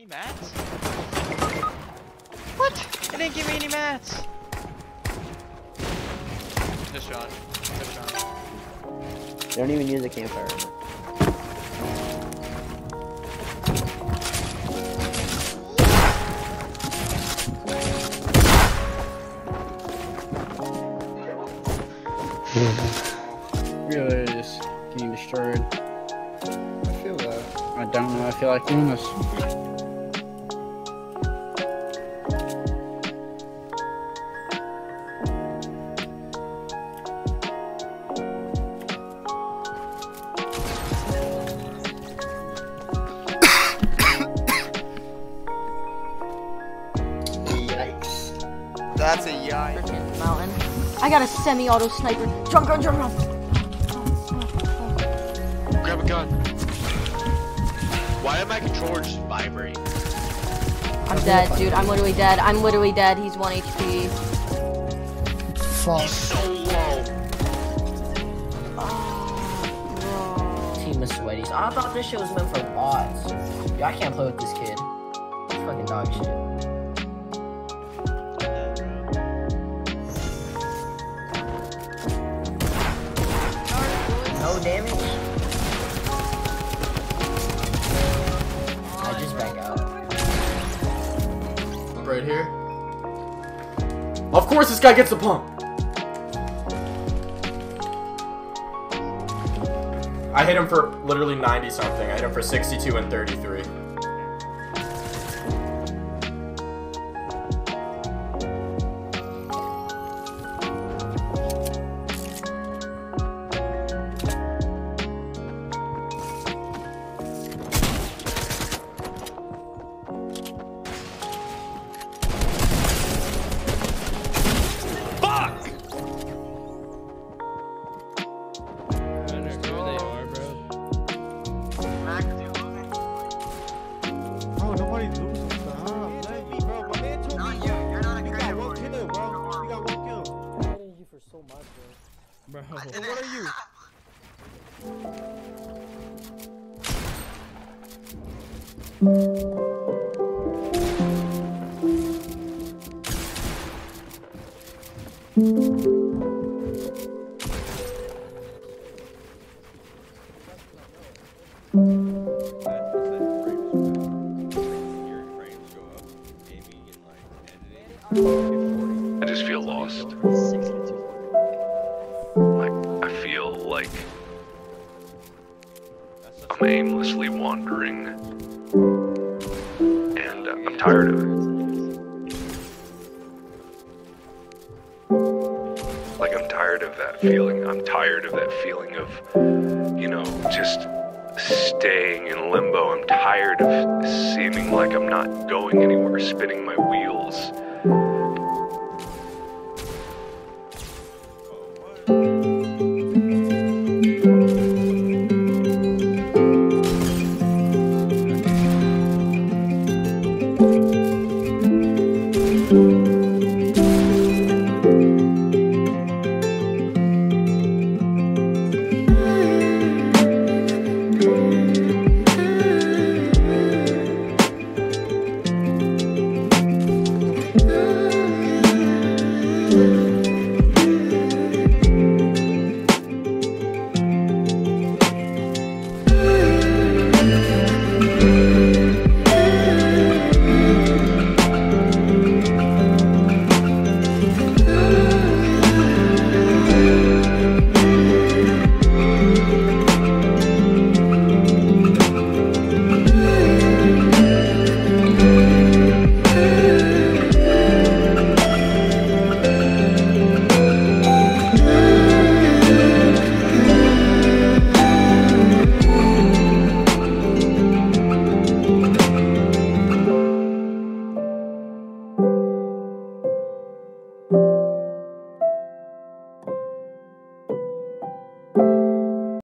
Any mats? What? It didn't give me any mats. Just John. Just John. They don't even use a campfire. Really just getting destroyed. I feel that. I don't know. I feel like doing this. That's a yikes. Freaking mountain. I got a semi-auto sniper. Jump, jump, jump, jump. Grab a gun. Why am my controller just vibrate? I'm dead, dude. I'm literally dead. I'm literally dead. He's 1 HP. Fuck. He's so low. Team of sweaties. I thought this shit was meant for bots. Yo, I can't play with this kid. He's fucking dog shit. No damage. I just back out. Right here. Of course this guy gets the pump. I hit him for literally 90 something. I hit him for 62 and 33. Bro. So what are you? I just feel lost. Like I'm aimlessly wandering. And uh, I'm tired of it. Like, I'm tired of that feeling. I'm tired of that feeling of, you know, just staying in limbo. I'm tired of seeming like I'm not going anywhere, spinning my wheels